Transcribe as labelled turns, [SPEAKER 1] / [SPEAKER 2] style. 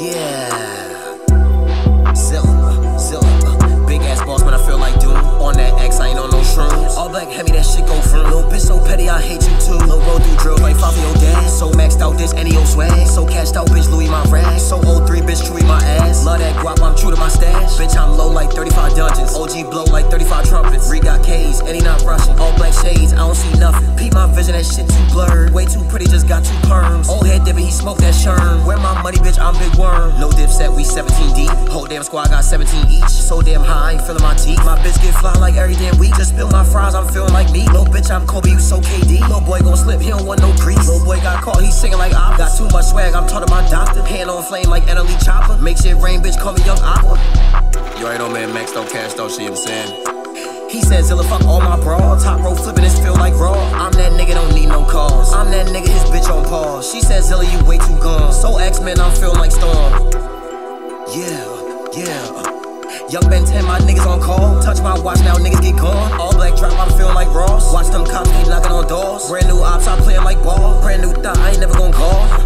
[SPEAKER 1] Yeah. Silver, silver. Big ass boss, man, I feel like Doom. On that X, I ain't on no shrooms. All black, heavy, that shit go from. Little bitch so petty, I hate you too. Little bro do drill like Fabio dad. So maxed out this NEO swag. So cashed out, bitch, Louis my rag. So old three, bitch, Chewy my ass. Love that guap, I'm true to my stash. Bitch, I'm low like 35 dungeons. OG blow like 35 trumpets. Re got K's, and not rushing. All black shades, I don't see nothing. Peep my vision, that shit too blurred. Way too got two perms. Old head dipping, he smoke that sherm. Where my money, bitch, I'm big worm. No dip set, we 17 deep. Whole damn squad got 17 each. So damn high, I ain't feeling my teeth. My bitch get fly like every damn week. Just spill my fries, I'm feeling like me. No bitch, I'm Kobe, you so KD. Little boy gon' slip, he don't want no grease. Little boy got caught, he singing like I got too much swag. I'm taught to my doctor. Hand on flame like Annalie Chopper. Make shit rain, bitch, call me Young Aqua.
[SPEAKER 2] You ain't no man max don't cash though, see what I'm saying?
[SPEAKER 1] He said Zilla fuck all my bra. Top row flipping this feel like She said Zilla, you way too gone. So X-Men, I'm feeling like Storm. Yeah, yeah. Young Ben 10, my niggas on call. Touch my watch, now niggas get gone. All black drop, I'm feeling like Ross. Watch them cops keep knocking on doors. Brand new ops, I'm playing like ball. Brand new thought, I ain't never gonna call.